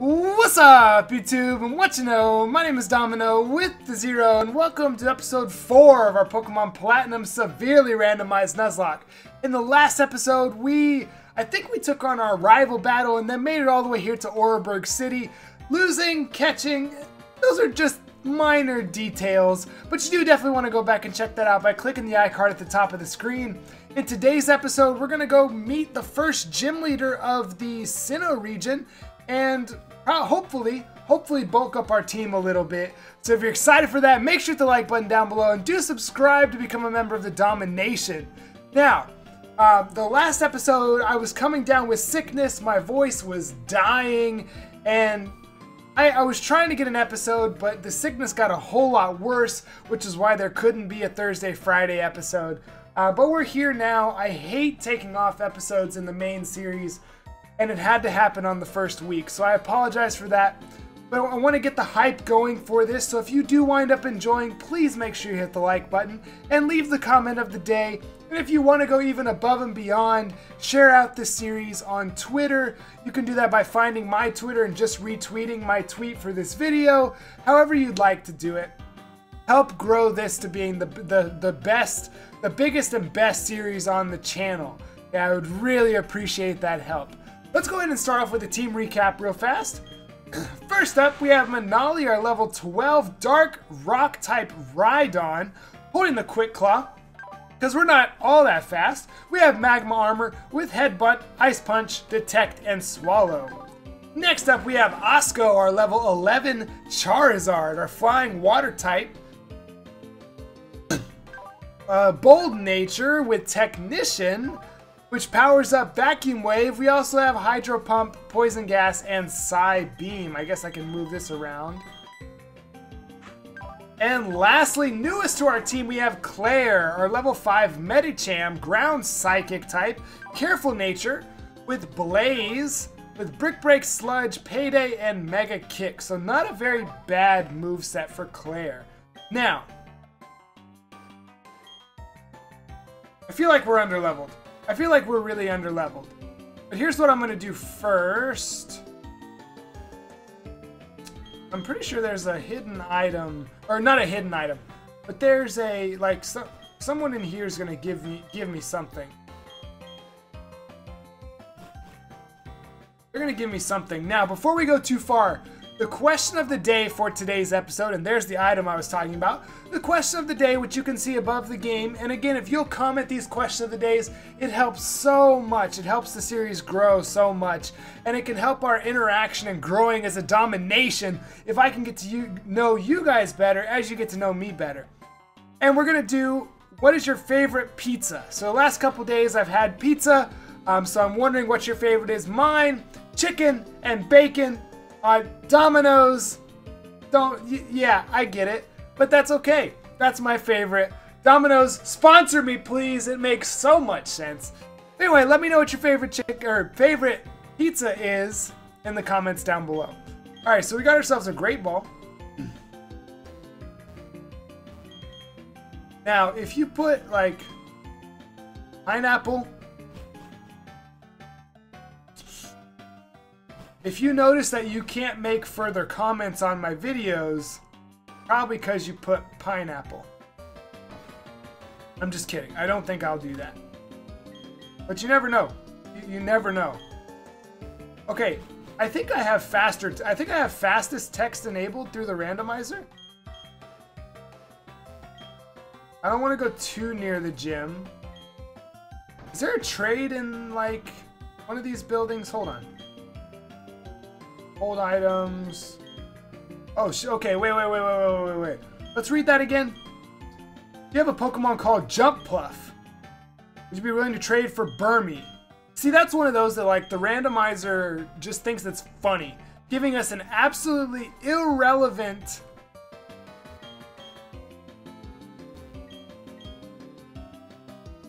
What's up, YouTube, and what you know? My name is Domino with the Zero, and welcome to episode 4 of our Pokemon Platinum Severely Randomized Nuzlocke. In the last episode, we, I think we took on our rival battle and then made it all the way here to Oreburgh City. Losing, catching, those are just minor details, but you do definitely want to go back and check that out by clicking the iCard at the top of the screen. In today's episode, we're going to go meet the first gym leader of the Sinnoh region and uh, hopefully, hopefully bulk up our team a little bit. So if you're excited for that, make sure to the like button down below and do subscribe to become a member of the Domination. Now, uh, the last episode, I was coming down with sickness, my voice was dying, and I, I, was trying to get an episode, but the sickness got a whole lot worse, which is why there couldn't be a Thursday, Friday episode. Uh, but we're here now. I hate taking off episodes in the main series and it had to happen on the first week. So I apologize for that. But I want to get the hype going for this, so if you do wind up enjoying, please make sure you hit the like button and leave the comment of the day. And if you want to go even above and beyond, share out this series on Twitter. You can do that by finding my Twitter and just retweeting my tweet for this video, however you'd like to do it. Help grow this to being the, the, the best, the biggest and best series on the channel. Yeah, I would really appreciate that help. Let's go ahead and start off with a team recap real fast. First up, we have Manali, our level 12 Dark Rock type Rhydon, holding the Quick Claw. Because we're not all that fast, we have Magma Armor with Headbutt, Ice Punch, Detect, and Swallow. Next up, we have Osco, our level 11 Charizard, our Flying Water type. uh, Bold Nature with Technician, which powers up Vacuum Wave. We also have Hydro Pump, Poison Gas, and Psy Beam. I guess I can move this around. And lastly, newest to our team, we have Claire, our level 5 Medicham, Ground Psychic type, Careful Nature, with Blaze, with Brick Break, Sludge, Payday, and Mega Kick. So not a very bad move set for Claire. Now, I feel like we're underleveled. I feel like we're really underleveled. But here's what I'm going to do first. I'm pretty sure there's a hidden item, or not a hidden item, but there's a, like, so, someone in here is going to give me, give me something. They're going to give me something. Now, before we go too far, the question of the day for today's episode, and there's the item I was talking about, the question of the day, which you can see above the game. And again, if you'll comment these questions of the days, it helps so much. It helps the series grow so much. And it can help our interaction and growing as a domination if I can get to you, know you guys better as you get to know me better. And we're to do, what is your favorite pizza? So the last couple days I've had pizza, um, so I'm wondering what your favorite is. Mine, chicken and bacon uh, Domino's, don't, yeah, I get it, but that's okay. That's my favorite. Domino's, sponsor me, please. It makes so much sense. Anyway, let me know what your favorite chick or favorite pizza is in the comments down below. All right, so we got ourselves a great ball. Now, if you put like pineapple If you notice that you can't make further comments on my videos, probably because you put pineapple. I'm just kidding. I don't think I'll do that. But you never know. You, you never know. Okay, I think I have faster. I think I have fastest text enabled through the randomizer. I don't want to go too near the gym. Is there a trade in like one of these buildings? Hold on. Hold items. Oh, okay, wait, wait, wait, wait, wait, wait, wait. Let's read that again. You have a Pokemon called Jumpluff. Would you be willing to trade for Burmy? See, that's one of those that, like, the randomizer just thinks that's funny. Giving us an absolutely irrelevant...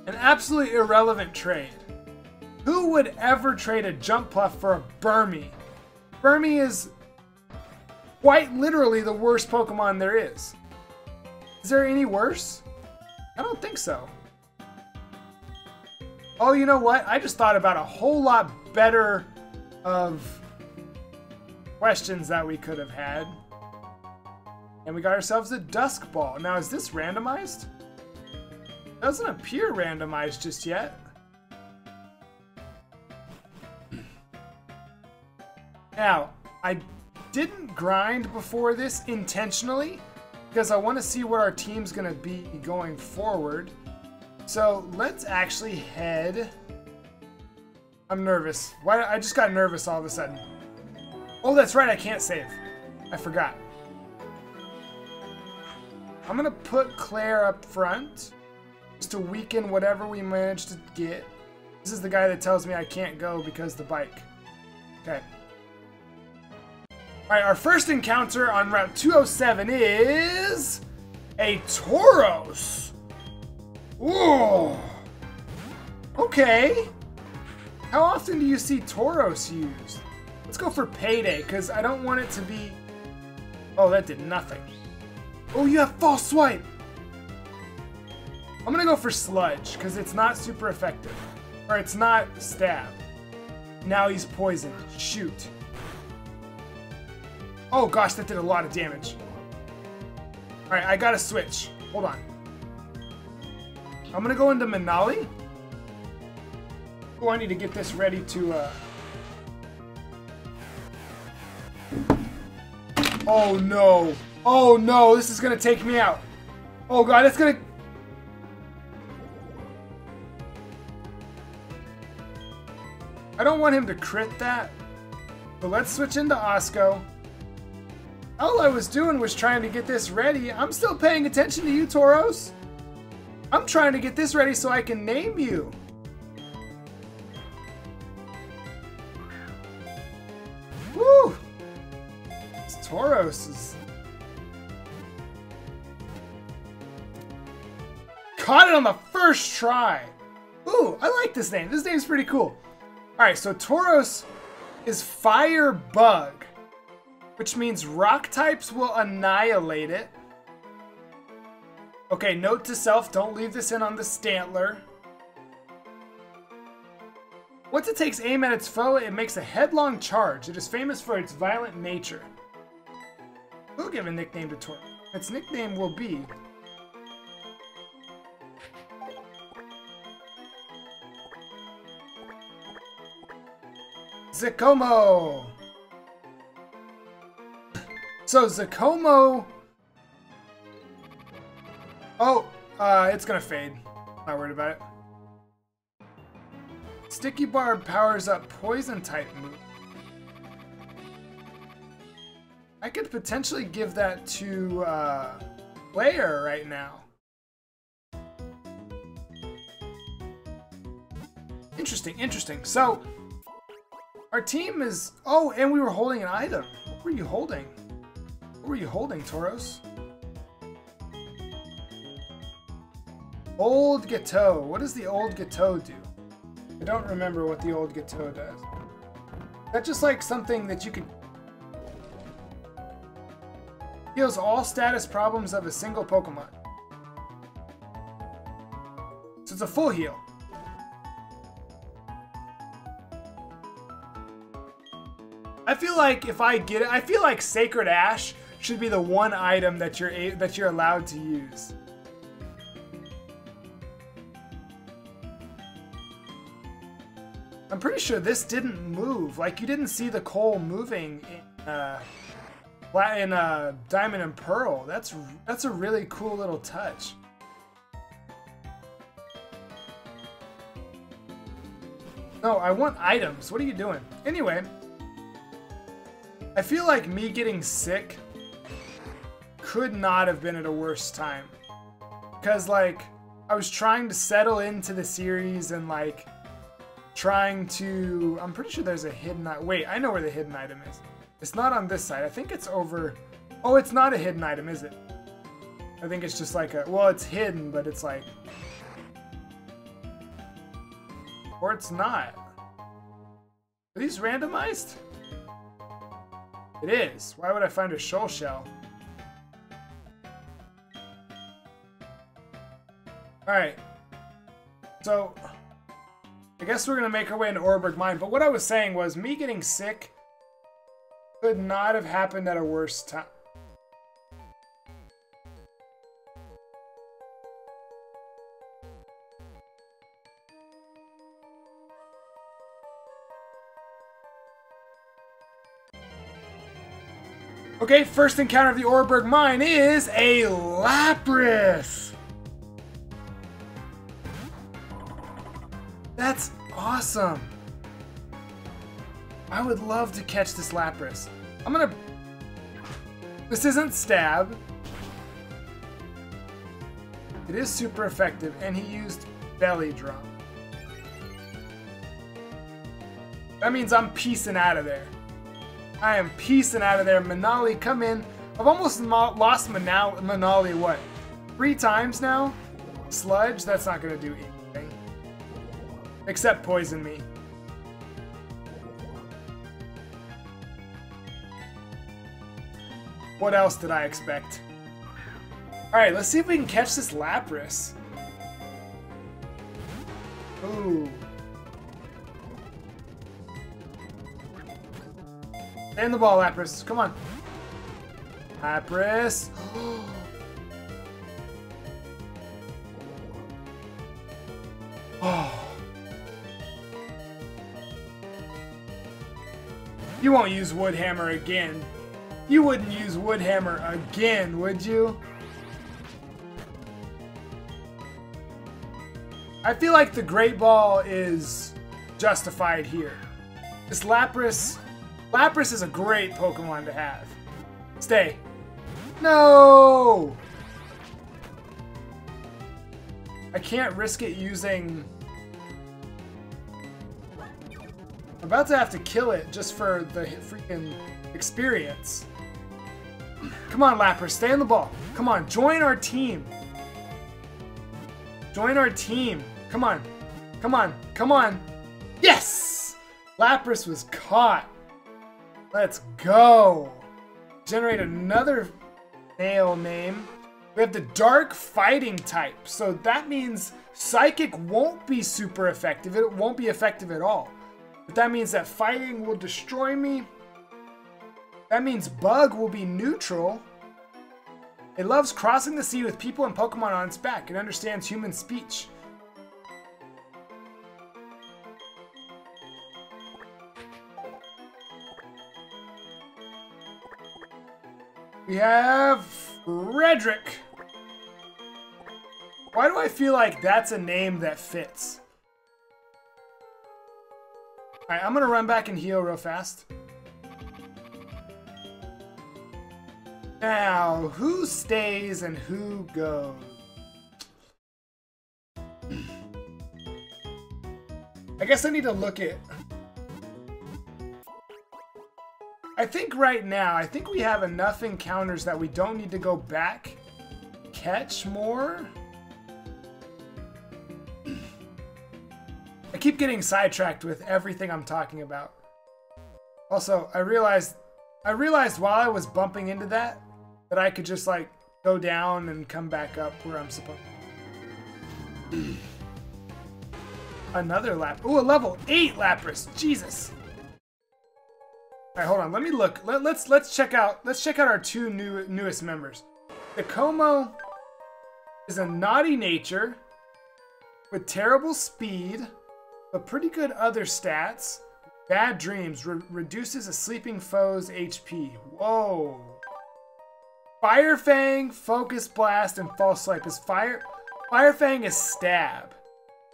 An absolutely irrelevant trade. Who would ever trade a Jumpluff for a Burmy? Burmy is quite literally the worst Pokemon there is. Is there any worse? I don't think so. Oh, you know what? I just thought about a whole lot better of questions that we could have had. And we got ourselves a Dusk Ball. Now, is this randomized? Doesn't appear randomized just yet. Now, I didn't grind before this intentionally because I want to see what our team's going to be going forward. So let's actually head... I'm nervous. Why? I just got nervous all of a sudden. Oh, that's right, I can't save. I forgot. I'm gonna put Claire up front just to weaken whatever we manage to get. This is the guy that tells me I can't go because the bike. Okay. Alright, our first encounter on Route 207 is... A Tauros! Ooh! Okay. How often do you see Tauros used? Let's go for Payday, because I don't want it to be... Oh, that did nothing. Oh, you have False Swipe! I'm gonna go for Sludge, because it's not super effective. Or it's not Stab. Now he's poisoned. Shoot. Oh gosh, that did a lot of damage. Alright, I gotta switch. Hold on. I'm gonna go into Manali. Oh, I need to get this ready to, uh... Oh no. Oh no, this is gonna take me out. Oh god, it's gonna... I don't want him to crit that. But let's switch into Osco. All I was doing was trying to get this ready. I'm still paying attention to you, Tauros. I'm trying to get this ready so I can name you. Woo! This Tauros is... Caught it on the first try! Ooh, I like this name. This name's pretty cool. Alright, so Tauros is Fire Bug, which means rock types will annihilate it. Okay, note to self, don't leave this in on the Stantler. Once it takes aim at its foe, it makes a headlong charge. It is famous for its violent nature. We'll give a nickname to Tor. Its nickname will be... Zakomo! So Zacomo... Oh, uh, it's gonna fade. Not worried about it. Sticky Barb powers up Poison type move. I could potentially give that to uh, Claire right now. Interesting, interesting. So, our team is... Oh, and we were holding an item. What were you holding? What were you holding, Tauros? Old Gateau. What does the Old Gateau do? I don't remember what the Old Gateau does. That's just like something that you could... Heals all status problems of a single Pokemon. So it's a full heal. I feel like if I get it, I feel like Sacred Ash should be the one item that you're that you're allowed to use. I'm pretty sure this didn't move. Like you didn't see the coal moving in uh, in uh, Diamond and Pearl. That's that's a really cool little touch. No, I want items. What are you doing? Anyway, I feel like me getting sick could not have been at a worse time. Because, like, I was trying to settle into the series and, like, trying to... I'm pretty sure there's a hidden... Wait, I know where the hidden item is. It's not on this side. I think it's over... Oh, it's not a hidden item, is it? I think it's just like a... Well, it's hidden, but it's like... Or it's not. Are these randomized? It is. Why would I find a shoal shell? Alright. So, I guess we're going to make our way into Oreburgh Mine. But what I was saying was, me getting sick Could not have happened at a worse time. Okay, first encounter of the Oreburgh Mine is a Lapras. That's awesome. I would love to catch this Lapras. I'm gonna... This isn't Stab. It is super effective, and he used Belly Drum. That means I'm piecing out of there. I am piecing out of there. Manali, come in. I've almost lost Manali, what? Three times now? Sludge? That's not going to do anything. Except poison me. What else did I expect? Alright, let's see if we can catch this Lapras. Ooh. And the ball, Lapras. Come on. Lapras. oh. You won't use Woodhammer again. You wouldn't use Woodhammer again, would you? I feel like the Great Ball is justified here. This Lapras Lapras is a great Pokemon to have. Stay. No! I can't risk it using... I'm about to have to kill it just for the freaking experience. Come on, Lapras, stay on the ball. Come on, join our team. Join our team. Come on. Come on. Come on. Yes! Lapras was caught. Let's go. Generate another nail name. We have the dark fighting type. So that means psychic won't be super effective. It won't be effective at all. But that means that fighting will destroy me. That means bug will be neutral. It loves crossing the sea with people and Pokemon on its back. It understands human speech. We have Frederick. Why do I feel like that's a name that fits? Alright, I'm gonna run back and heal real fast. Now, who stays and who goes? I guess I need to look at I think right now, I think we have enough encounters that we don't need to go back, catch more. Keep getting sidetracked with everything I'm talking about. Also, I realized I realized while I was bumping into that that I could just like go down and come back up where I'm supposed. Another lap. Ooh, a level eight Lapras. Jesus. All right, hold on. Let me look. Let, let's let's check out let's check out our two new newest members. The Como is a naughty nature with terrible speed, but pretty good other stats. Bad dreams re reduces a sleeping foe's HP. Whoa. Fire Fang, Focus Blast, and False Swipe is fire. Fire Fang is stab.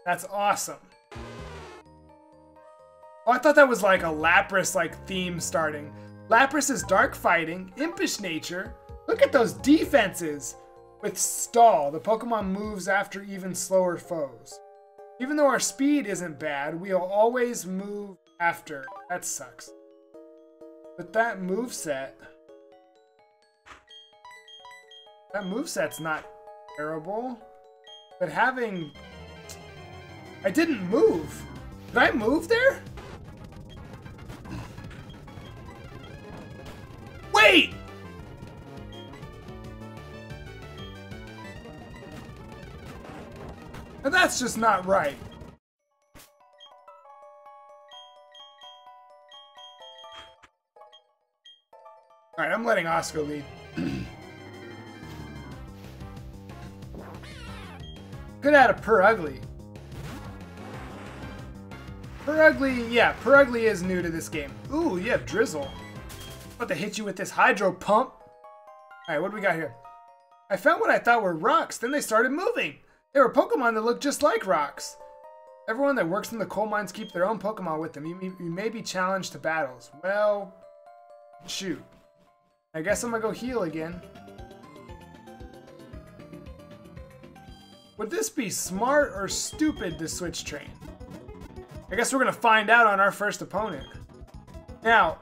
That's awesome. Oh, I thought that was like a Lapras like theme starting. Lapras is dark fighting, impish nature. Look at those defenses. With Stall, the Pokemon moves after even slower foes. Even though our speed isn't bad, we'll always move after. That sucks. But that move set, that move set's not terrible. But having, I didn't move. Did I move there? And that's just not right. Alright, I'm letting Oscar lead. Could add a Purugly. Per Ugly, yeah, Purugly is new to this game. Ooh, you have Drizzle. About to hit you with this Hydro Pump. Alright, what do we got here? I found what I thought were rocks, then they started moving. They were Pokemon that look just like rocks. Everyone that works in the coal mines keep their own Pokemon with them. You, you may be challenged to battles. Well, shoot. I guess I'm gonna go heal again. Would this be smart or stupid to switch train? I guess we're gonna find out on our first opponent. Now,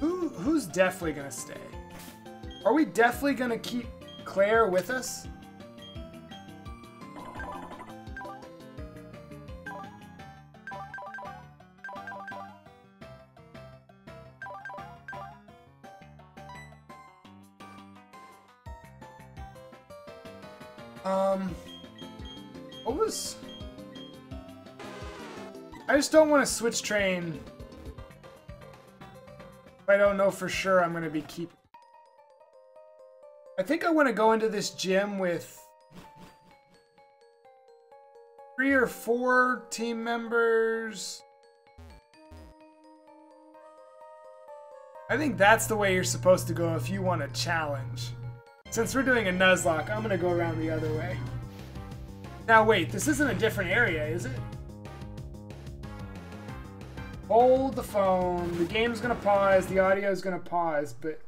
who who's definitely gonna stay? Are we definitely gonna keep Claire with us? Um, what was... I just don't want to switch train I don't know for sure I'm going to be keeping. I think I want to go into this gym with three or four team members. I think that's the way you're supposed to go if you want a challenge. Since we're doing a Nuzlocke, I'm gonna go around the other way. Now wait, this isn't a different area, is it? Hold the phone, the game's gonna pause, the audio's gonna pause, but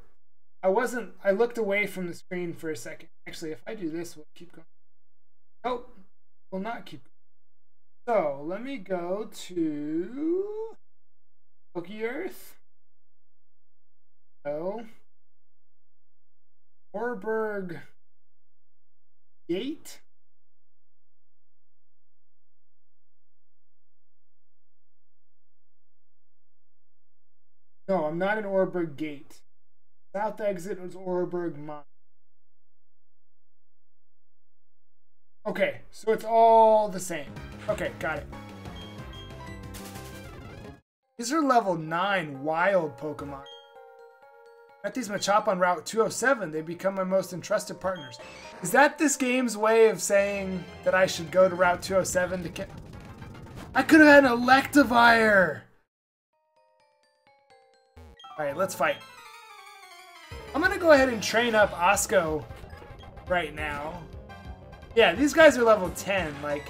I wasn't, I looked away from the screen for a second. Actually, if I do this, we'll keep going. Oh, will not keep going. So, let me go to Poke-Earth. Oh. Oreburgh Gate. No, I'm not in Oreburgh Gate. South exit was Oreburgh Mine. Okay, so it's all the same. Okay, got it. These are level 9 wild Pokemon. Met these Machop on Route 207. They become my most entrusted partners. Is that this game's way of saying that I should go to Route 207 to get... I could have had an Electivire! Alright, let's fight. I'm gonna go ahead and train up Osco right now. Yeah, these guys are level 10, like...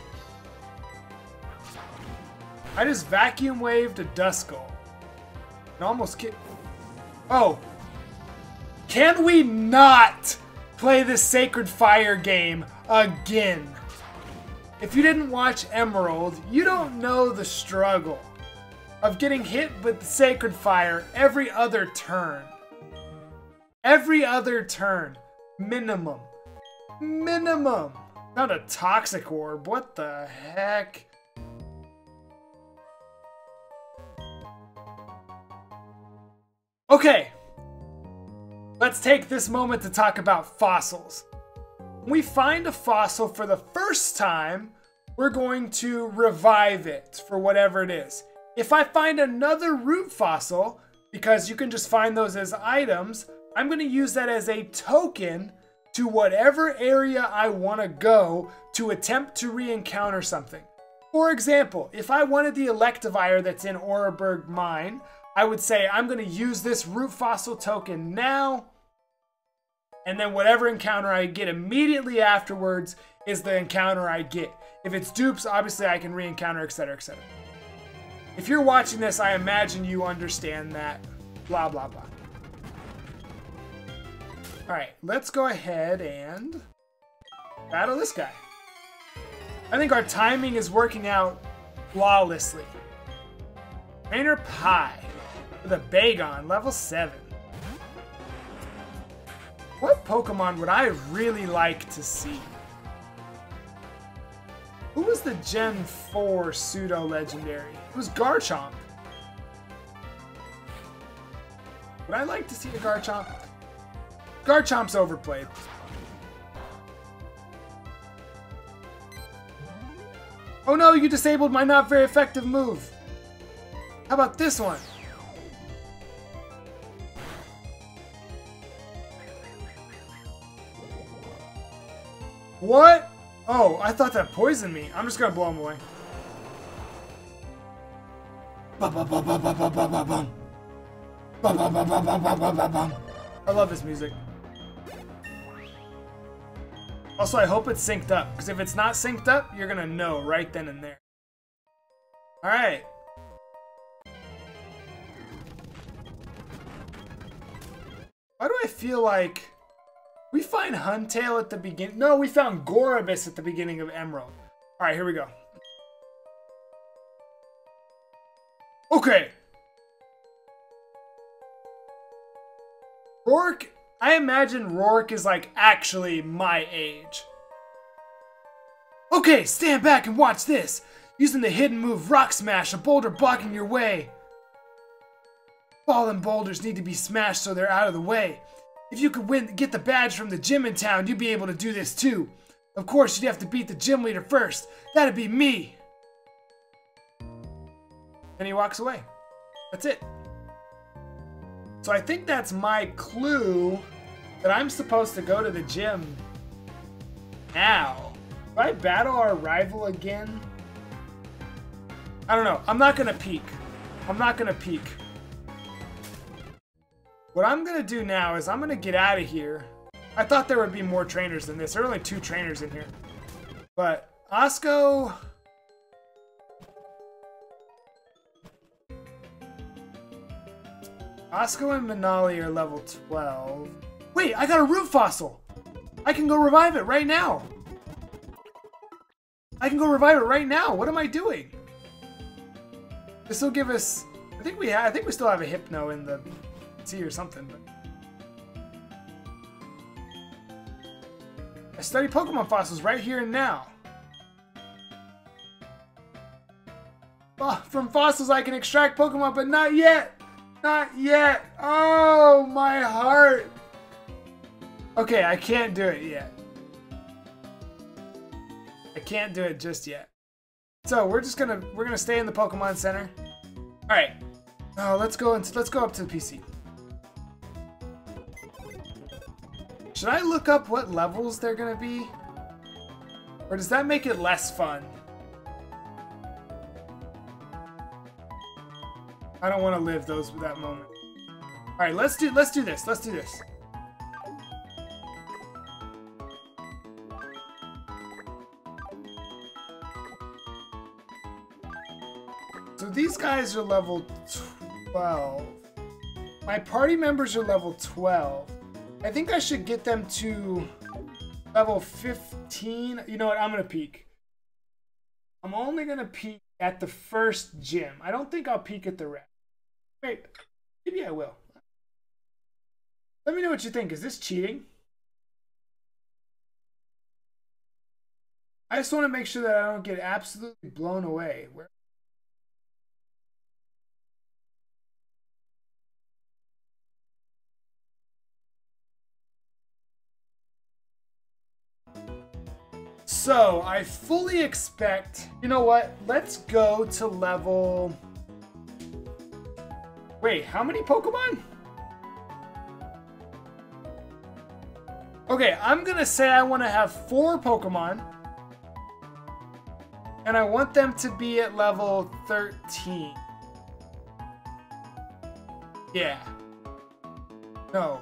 I just vacuum waved a Duskull. And almost get... Oh, can we not play this Sacred Fire game again? If you didn't watch Emerald, you don't know the struggle of getting hit with Sacred Fire every other turn. Every other turn. Minimum. Minimum. Not a Toxic Orb. What the heck? Okay, Let's take this moment to talk about fossils. When we find a fossil for the first time, we're going to revive it for whatever it is. If I find another root fossil, because you can just find those as items, I'm going to use that as a token to whatever area I want to go to attempt to re-encounter something. For example, if I wanted the Electivire that's in Oreburgh Mine, I would say I'm going to use this root fossil token now and then whatever encounter I get immediately afterwards is the encounter I get. If it's dupes, obviously I can re-encounter, etc., etc. If you're watching this, I imagine you understand that. Blah, blah, blah. Alright, let's go ahead and battle this guy. I think our timing is working out flawlessly. Trainer Pie with a Bagon, level 7. What Pokemon would I really like to see? Who was the Gen 4 pseudo-legendary? It was Garchomp. Would I like to see a Garchomp? Garchomp's overplayed. Oh no, you disabled my not very effective move. How about this one? What? Oh, I thought that poisoned me. I'm just gonna blow him away. I love this music. Also, I hope it's synced up, because if it's not synced up, you're gonna know right then and there. Alright. Why do I feel like... We find Huntail at the beginning... No, we found Gorebyss at the beginning of Emerald. Alright, here we go. Okay. Roark, I imagine Roark is like actually my age. Okay, stand back and watch this. Using the hidden move Rock Smash, a boulder blocking your way. Fallen boulders need to be smashed so they're out of the way. If you could win, get the badge from the gym in town, you'd be able to do this too. Of course, you'd have to beat the gym leader first. That'd be me. And he walks away. That's it. So I think that's my clue that I'm supposed to go to the gym now. Do I battle our rival again? I don't know. I'm not going to peek. I'm not going to peek. What I'm going to do now is I'm going to get out of here. I thought there would be more trainers than this. There are only two trainers in here. But Osco... Osco and Manali are level 12. Wait, I got a root fossil! I can go revive it right now! I can go revive it right now! What am I doing? This will give us... I think we have, I think we still have a Hypno in the Or something. But... I study Pokemon fossils right here and now. Oh, from fossils I can extract Pokemon, but not yet! Not yet. Oh, my heart. Okay, I can't do it yet. I can't do it just yet. So we're just gonna we're gonna stay in the Pokemon Center. All right. Oh, let's go into let's go up to the PC. Should I look up what levels they're gonna be, or does that make it less fun? I don't want to live those that moment. All right, let's do let's do this. Let's do this. So these guys are level 12. My party members are level 12. I think I should get them to level 15. You know what? I'm going to peek. I'm only going to peek at the first gym. I don't think I'll peek at the rest. Wait, maybe I will. Let me know what you think. Is this cheating? I just want to make sure that I don't get absolutely blown away. Where So, I fully expect... You know what? Let's go to level... Wait, how many Pokemon? Okay, I'm gonna say I want to have four Pokemon. And I want them to be at level 13. Yeah. No.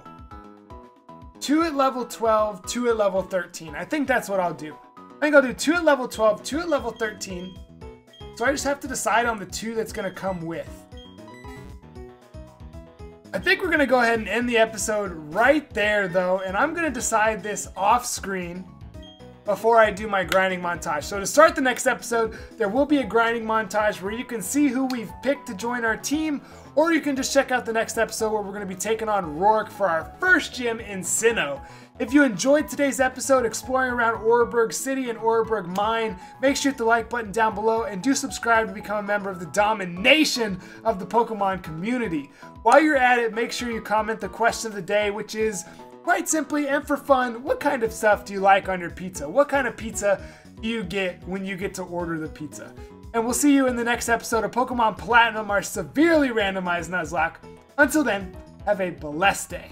Two at level 12, two at level 13. I think that's what I'll do. I think I'll do two at level 12, two at level 13. So I just have to decide on the two that's going to come with. I think we're going to go ahead and end the episode right there, though, and I'm going to decide this off screen before I do my grinding montage. So to start the next episode, there will be a grinding montage where you can see who we've picked to join our team, or you can just check out the next episode where we're going to be taking on Roark for our first gym in Sinnoh. If you enjoyed today's episode exploring around Oreburgh City and Oreburgh Mine, make sure to hit the like button down below and do subscribe to become a member of the domination of the Pokemon community. While you're at it, make sure you comment the question of the day, which is quite simply and for fun, what kind of stuff do you like on your pizza? What kind of pizza do you get when you get to order the pizza? And we'll see you in the next episode of Pokemon Platinum, our severely randomized Nuzlocke. Until then, have a blessed day.